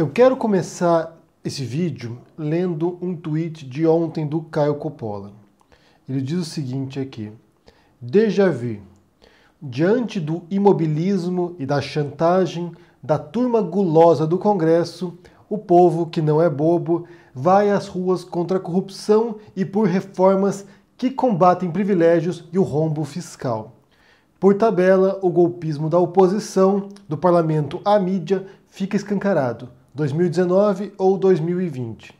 Eu quero começar esse vídeo lendo um tweet de ontem do Caio Coppola. Ele diz o seguinte aqui: Déjà vu. Diante do imobilismo e da chantagem da turma gulosa do Congresso, o povo, que não é bobo, vai às ruas contra a corrupção e por reformas que combatem privilégios e o rombo fiscal. Por tabela, o golpismo da oposição, do parlamento à mídia, fica escancarado 2019 ou 2020.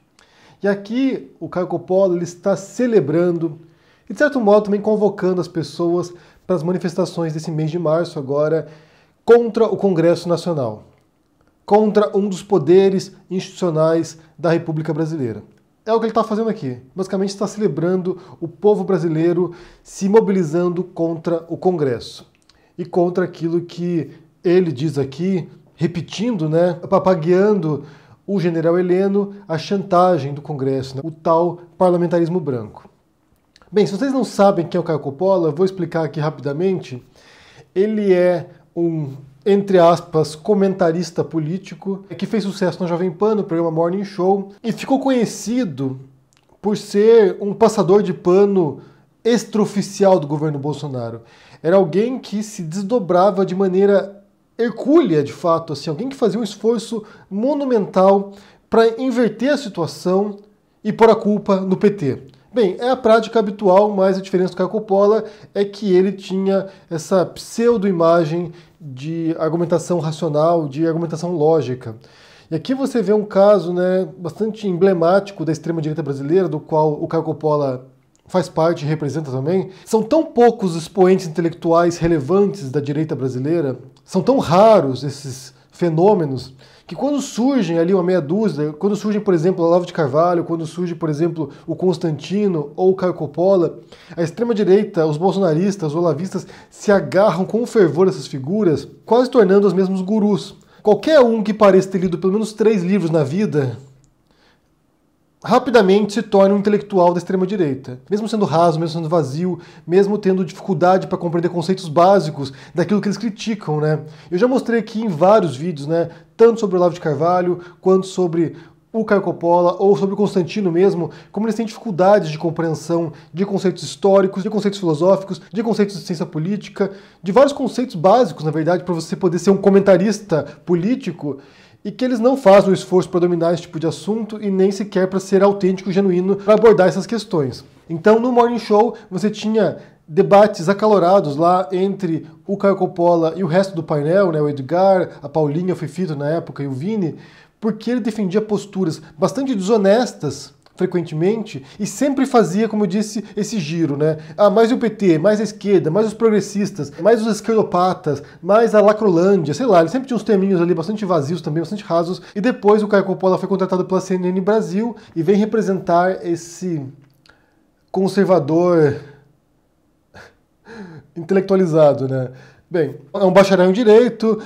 E aqui o Caio Coppola ele está celebrando e, de certo modo, também convocando as pessoas para as manifestações desse mês de março agora contra o Congresso Nacional, contra um dos poderes institucionais da República Brasileira. É o que ele está fazendo aqui. Basicamente está celebrando o povo brasileiro se mobilizando contra o Congresso e contra aquilo que ele diz aqui, repetindo, né, papagueando o general Heleno, a chantagem do Congresso, né, o tal parlamentarismo branco. Bem, se vocês não sabem quem é o Caio Coppola, vou explicar aqui rapidamente. Ele é um, entre aspas, comentarista político que fez sucesso na Jovem Pan, no programa Morning Show, e ficou conhecido por ser um passador de pano extraoficial do governo Bolsonaro. Era alguém que se desdobrava de maneira hercúlea, de fato, assim, alguém que fazia um esforço monumental para inverter a situação e pôr a culpa no PT. Bem, é a prática habitual, mas a diferença do Caio Coppola é que ele tinha essa pseudo-imagem de argumentação racional, de argumentação lógica. E aqui você vê um caso né, bastante emblemático da extrema-direita brasileira, do qual o Caio Coppola faz parte e representa também. São tão poucos expoentes intelectuais relevantes da direita brasileira, são tão raros esses fenômenos, que quando surgem ali uma meia dúzia, quando surgem, por exemplo, o Olavo de Carvalho, quando surge, por exemplo, o Constantino ou o Caio Coppola, a extrema-direita, os bolsonaristas, os olavistas se agarram com fervor essas figuras, quase tornando os mesmos gurus. Qualquer um que pareça ter lido pelo menos três livros na vida rapidamente se torna um intelectual da extrema-direita. Mesmo sendo raso, mesmo sendo vazio, mesmo tendo dificuldade para compreender conceitos básicos daquilo que eles criticam, né? Eu já mostrei aqui em vários vídeos, né? Tanto sobre o Olavo de Carvalho, quanto sobre o Caio Coppola ou sobre o Constantino mesmo, como eles têm dificuldades de compreensão de conceitos históricos, de conceitos filosóficos, de conceitos de ciência política, de vários conceitos básicos, na verdade, para você poder ser um comentarista político e que eles não fazem o esforço para dominar esse tipo de assunto e nem sequer para ser autêntico genuíno para abordar essas questões. Então, no Morning Show, você tinha debates acalorados lá entre o Caio Coppola e o resto do painel, né, o Edgar, a Paulinha, o Fifito na época e o Vini, porque ele defendia posturas bastante desonestas frequentemente e sempre fazia, como eu disse, esse giro, né? Ah, mais o PT, mais a esquerda, mais os progressistas, mais os esquerdopatas, mais a Lacrolândia, sei lá, ele sempre tinha uns terminhos ali bastante vazios também, bastante rasos. E depois o Caio Coppola foi contratado pela CNN Brasil e vem representar esse conservador intelectualizado, né? Bem, é um bacharel em direito,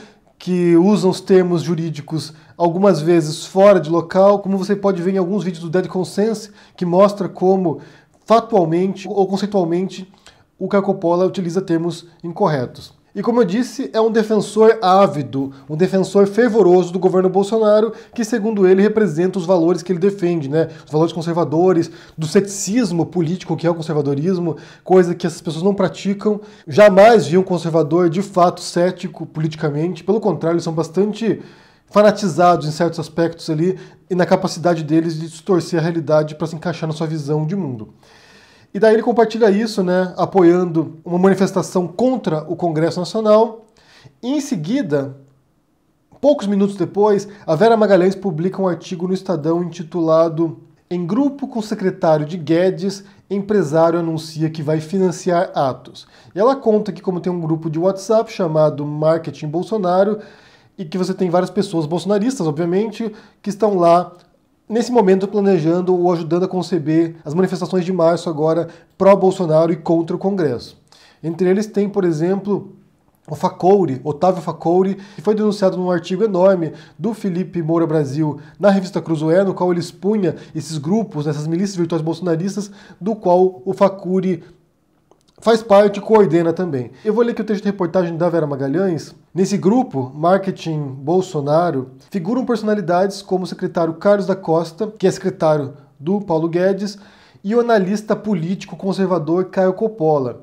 que usam os termos jurídicos algumas vezes fora de local, como você pode ver em alguns vídeos do Dead Consense, que mostra como factualmente ou conceitualmente o Cacopola utiliza termos incorretos. E como eu disse, é um defensor ávido, um defensor fervoroso do governo Bolsonaro, que segundo ele representa os valores que ele defende, né? Os valores conservadores, do ceticismo político que é o conservadorismo, coisa que essas pessoas não praticam. Jamais vi um conservador de fato cético politicamente, pelo contrário, eles são bastante fanatizados em certos aspectos ali e na capacidade deles de distorcer a realidade para se encaixar na sua visão de mundo. E daí ele compartilha isso, né, apoiando uma manifestação contra o Congresso Nacional. E em seguida, poucos minutos depois, a Vera Magalhães publica um artigo no Estadão intitulado Em grupo com o secretário de Guedes, empresário anuncia que vai financiar atos. E ela conta que como tem um grupo de WhatsApp chamado Marketing Bolsonaro, e que você tem várias pessoas bolsonaristas, obviamente, que estão lá nesse momento planejando ou ajudando a conceber as manifestações de março agora pró-Bolsonaro e contra o Congresso. Entre eles tem, por exemplo, o Facouri, Otávio Facouri, que foi denunciado num artigo enorme do Felipe Moura Brasil na revista Cruzoé, no qual ele expunha esses grupos, essas milícias virtuais bolsonaristas, do qual o Facouri faz parte e coordena também. Eu vou ler aqui o texto de reportagem da Vera Magalhães. Nesse grupo, Marketing Bolsonaro, figuram personalidades como o secretário Carlos da Costa, que é secretário do Paulo Guedes, e o analista político conservador Caio Coppola,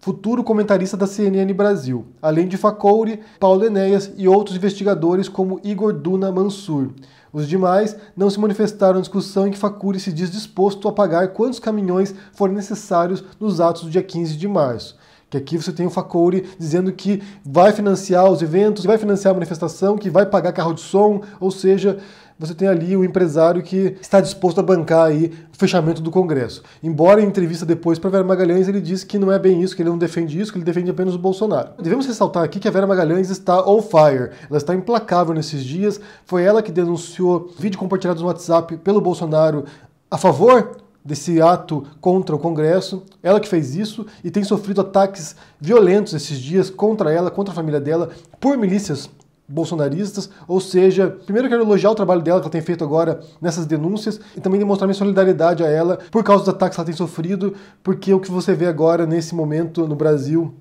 futuro comentarista da CNN Brasil, além de Facouri, Paulo Enéas e outros investigadores como Igor Duna Mansur. Os demais não se manifestaram na discussão em que Facuri se diz disposto a pagar quantos caminhões forem necessários nos atos do dia 15 de março. Que aqui você tem o Facuri dizendo que vai financiar os eventos, que vai financiar a manifestação, que vai pagar carro de som, ou seja, você tem ali o empresário que está disposto a bancar aí o fechamento do Congresso. Embora em entrevista depois para Vera Magalhães ele disse que não é bem isso, que ele não defende isso, que ele defende apenas o Bolsonaro. Devemos ressaltar aqui que a Vera Magalhães está on fire, ela está implacável nesses dias. Foi ela que denunciou vídeo compartilhado no WhatsApp pelo Bolsonaro a favor desse ato contra o Congresso. Ela que fez isso e tem sofrido ataques violentos esses dias contra ela, contra a família dela, por milícias bolsonaristas, ou seja, primeiro eu quero elogiar o trabalho dela que ela tem feito agora nessas denúncias e também demonstrar minha solidariedade a ela por causa dos ataques que ela tem sofrido, porque o que você vê agora nesse momento no Brasil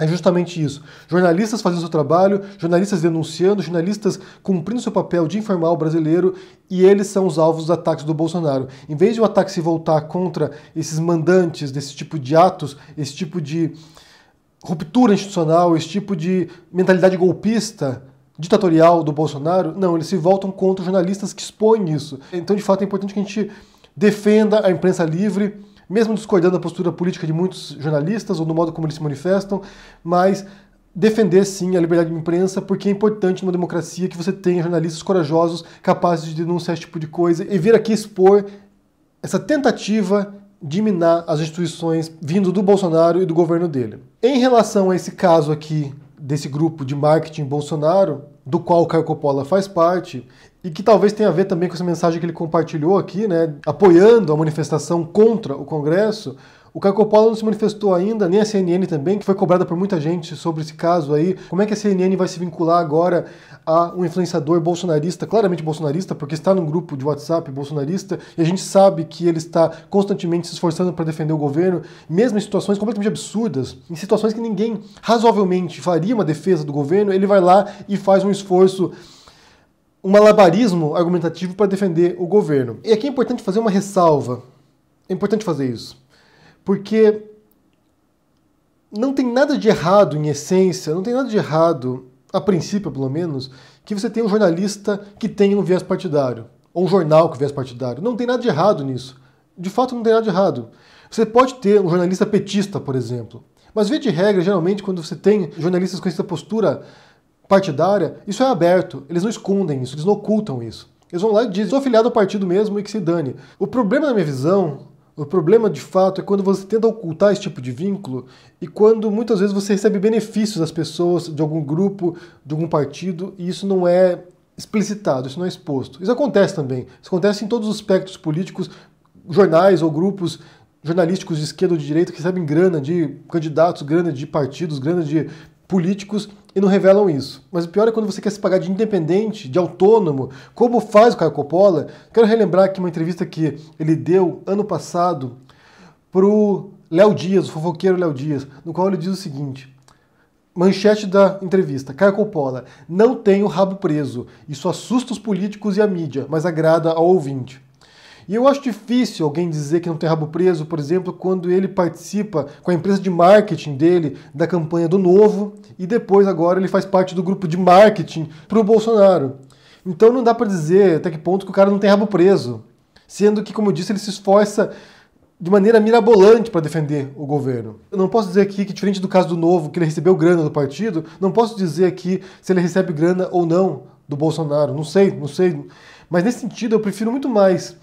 é justamente isso. Jornalistas fazendo seu trabalho, jornalistas denunciando, jornalistas cumprindo seu papel de informar o brasileiro e eles são os alvos dos ataques do Bolsonaro. Em vez de o ataque se voltar contra esses mandantes desse tipo de atos, esse tipo de ruptura institucional, esse tipo de mentalidade golpista, ditatorial do Bolsonaro, não, eles se voltam contra os jornalistas que expõem isso. Então, de fato, é importante que a gente defenda a imprensa livre, mesmo discordando da postura política de muitos jornalistas ou do modo como eles se manifestam, mas defender sim a liberdade de imprensa, porque é importante numa democracia que você tenha jornalistas corajosos capazes de denunciar esse tipo de coisa e vir aqui expor essa tentativa de minar as instituições vindo do Bolsonaro e do governo dele. Em relação a esse caso aqui desse grupo de marketing Bolsonaro, do qual o Caio Coppola faz parte, e que talvez tenha a ver também com essa mensagem que ele compartilhou aqui, né, apoiando a manifestação contra o Congresso, o Caio Coppola não se manifestou ainda, nem a CNN também, que foi cobrada por muita gente sobre esse caso aí. Como é que a CNN vai se vincular agora a um influenciador bolsonarista, claramente bolsonarista, porque está num grupo de WhatsApp bolsonarista, e a gente sabe que ele está constantemente se esforçando para defender o governo, mesmo em situações completamente absurdas, em situações que ninguém razoavelmente faria uma defesa do governo, ele vai lá e faz um esforço um malabarismo argumentativo para defender o governo. E aqui é importante fazer uma ressalva. É importante fazer isso. Porque não tem nada de errado em essência, não tem nada de errado, a princípio pelo menos, que você tenha um jornalista que tenha um viés partidário, ou um jornal com viés partidário. Não tem nada de errado nisso. De fato, não tem nada de errado. Você pode ter um jornalista petista, por exemplo. Mas, via de regra, geralmente, quando você tem jornalistas com essa postura partidária, isso é aberto. Eles não escondem isso, eles não ocultam isso. Eles vão lá e dizem, sou afiliado ao partido mesmo e que se dane. O problema, na minha visão, o problema de fato é quando você tenta ocultar esse tipo de vínculo e quando muitas vezes você recebe benefícios das pessoas, de algum grupo, de algum partido, e isso não é explicitado, isso não é exposto. Isso acontece também. Isso acontece em todos os aspectos políticos, jornais ou grupos jornalísticos de esquerda ou de direita que recebem grana de candidatos, grana de partidos, grana de políticos e não revelam isso. Mas o pior é quando você quer se pagar de independente, de autônomo, como faz o Caio Coppola. Quero relembrar aqui uma entrevista que ele deu ano passado pro Léo Dias, o fofoqueiro Léo Dias, no qual ele diz o seguinte: Manchete da entrevista: Caio Coppola, não tem o rabo preso. Isso assusta os políticos e a mídia, mas agrada ao ouvinte. E eu acho difícil alguém dizer que não tem rabo preso, por exemplo, quando ele participa com a empresa de marketing dele da campanha do Novo e depois agora ele faz parte do grupo de marketing para o Bolsonaro. Então não dá para dizer até que ponto que o cara não tem rabo preso, sendo que, como eu disse, ele se esforça de maneira mirabolante para defender o governo. Eu não posso dizer aqui que, diferente do caso do Novo, que ele recebeu grana do partido, não posso dizer aqui se ele recebe grana ou não do Bolsonaro. Não sei, não sei. Mas nesse sentido, eu prefiro muito mais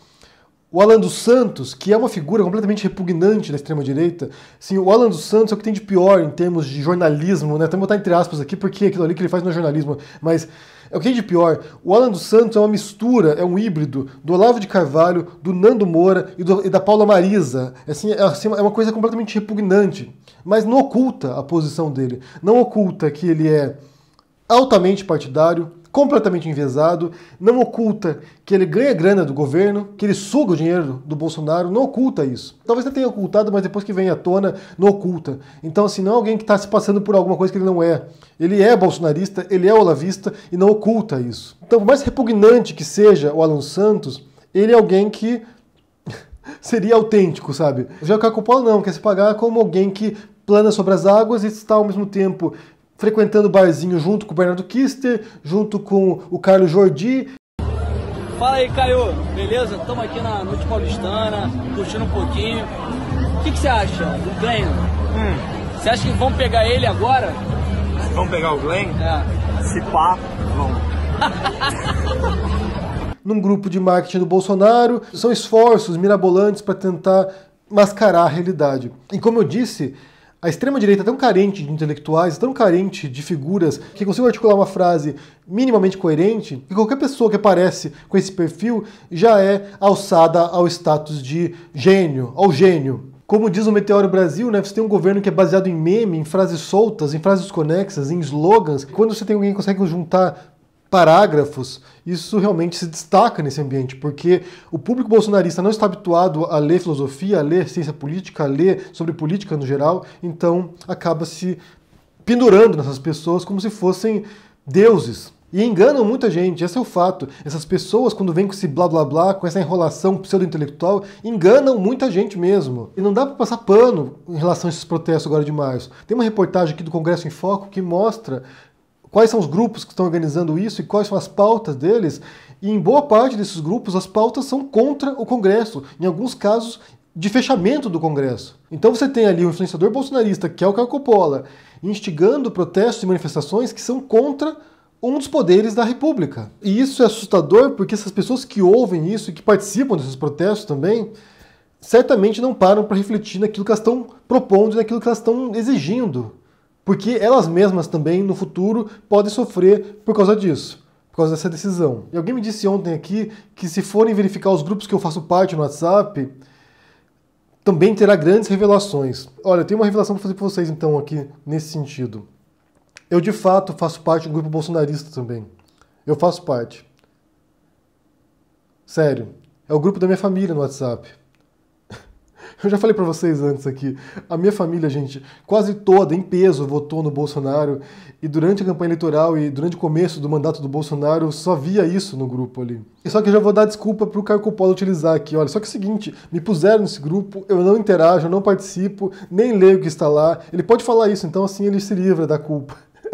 o Alan dos Santos, que é uma figura completamente repugnante da extrema-direita, sim, o Alan dos Santos é o que tem de pior em termos de jornalismo, né? Que botar entre aspas aqui, porque aquilo ali que ele faz não é jornalismo, mas é o que tem de pior. O Alan dos Santos é uma mistura, é um híbrido do Olavo de Carvalho, do Nando Moura e, do, e da Paula Marisa. É, assim, é, assim, é uma coisa completamente repugnante, mas não oculta a posição dele, não oculta que ele é altamente partidário, completamente enviesado, não oculta que ele ganha grana do governo, que ele suga o dinheiro do Bolsonaro, não oculta isso. Talvez ele tenha ocultado, mas depois que vem à tona, não oculta. Então, assim, não é alguém que está se passando por alguma coisa que ele não é. Ele é bolsonarista, ele é olavista e não oculta isso. Então, por mais repugnante que seja o Alan Santos, ele é alguém que seria autêntico, sabe? Já o Caco não, quer se pagar como alguém que plana sobre as águas e está ao mesmo tempo frequentando o barzinho junto com o Bernardo Kister, junto com o Carlos Jordi. Fala aí, Caio, beleza? Estamos aqui na Noite Paulistana, curtindo um pouquinho. O que, que você acha do Glenn? Hum. Você acha que vão pegar ele agora? Vamos pegar o Glenn? É. Se pá, vamos. Num grupo de marketing do Bolsonaro, são esforços mirabolantes para tentar mascarar a realidade. E como eu disse, a extrema-direita é tão carente de intelectuais, tão carente de figuras que consigam articular uma frase minimamente coerente, que qualquer pessoa que aparece com esse perfil já é alçada ao status de gênio, ao gênio. Como diz o Meteoro Brasil, né, você tem um governo que é baseado em meme, em frases soltas, em frases conexas, em slogans. Quando você tem alguém que consegue juntar parágrafos, isso realmente se destaca nesse ambiente, porque o público bolsonarista não está habituado a ler filosofia, a ler ciência política, a ler sobre política no geral, então acaba se pendurando nessas pessoas como se fossem deuses. E enganam muita gente, esse é o fato. Essas pessoas, quando vêm com esse blá blá blá, com essa enrolação pseudo-intelectual, enganam muita gente mesmo. E não dá para passar pano em relação a esses protestos agora de março. Tem uma reportagem aqui do Congresso em Foco que mostra quais são os grupos que estão organizando isso e quais são as pautas deles. E em boa parte desses grupos, as pautas são contra o Congresso, em alguns casos, de fechamento do Congresso. Então você tem ali um influenciador bolsonarista, que é o Caio instigando protestos e manifestações que são contra um dos poderes da República. E isso é assustador porque essas pessoas que ouvem isso e que participam desses protestos também, certamente não param para refletir naquilo que elas estão propondo e naquilo que elas estão exigindo porque elas mesmas também no futuro podem sofrer por causa disso, por causa dessa decisão. E alguém me disse ontem aqui que se forem verificar os grupos que eu faço parte no WhatsApp, também terá grandes revelações. Olha, eu tenho uma revelação para fazer para vocês então aqui nesse sentido. Eu de fato faço parte do grupo bolsonarista também. Eu faço parte. Sério. É o grupo da minha família no WhatsApp. Eu já falei para vocês antes aqui, a minha família, gente, quase toda, em peso, votou no Bolsonaro. E durante a campanha eleitoral e durante o começo do mandato do Bolsonaro, só via isso no grupo ali. E só que eu já vou dar desculpa pro Caio Coppola utilizar aqui. Olha, só que é o seguinte, me puseram nesse grupo, eu não interajo, eu não participo, nem leio o que está lá. Ele pode falar isso, então assim ele se livra da culpa.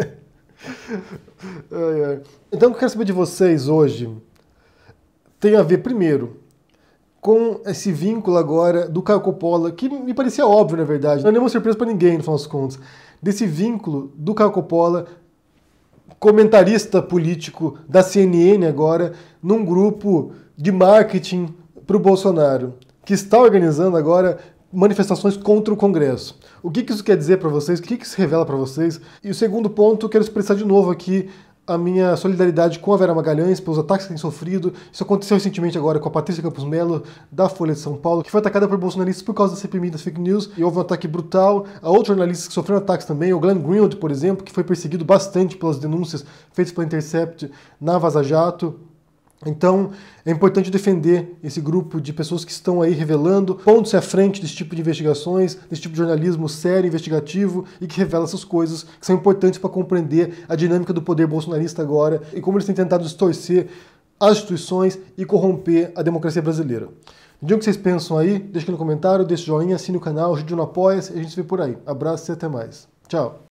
ai, ai. Então eu quero saber de vocês hoje tem a ver, primeiro, com esse vínculo agora do Caio Coppola, que me parecia óbvio, na verdade, não é nenhuma surpresa para ninguém, no final das contas, desse vínculo do Caio Coppola, comentarista político da CNN agora, num grupo de marketing para o Bolsonaro, que está organizando agora manifestações contra o Congresso. O que, isso quer dizer para vocês? O que, que isso revela para vocês? E o segundo ponto, quero expressar de novo aqui a minha solidariedade com a Vera Magalhães pelos ataques que tem sofrido. Isso aconteceu recentemente agora com a Patrícia Campos Melo, da Folha de São Paulo, que foi atacada por bolsonaristas por causa das CPMI das fake news, e houve um ataque brutal a outros jornalistas que sofreram ataques também, o Glenn Greenwald, por exemplo, que foi perseguido bastante pelas denúncias feitas pela Intercept na Vaza Jato. Então, é importante defender esse grupo de pessoas que estão aí revelando, pondo-se à frente desse tipo de investigações, desse tipo de jornalismo sério, investigativo e que revela essas coisas que são importantes para compreender a dinâmica do poder bolsonarista agora e como eles têm tentado distorcer as instituições e corromper a democracia brasileira. Digam o que vocês pensam aí, deixe aqui no comentário, deixe joinha, assine o canal, ajude no apoia e a gente se vê por aí. Abraço e até mais. Tchau!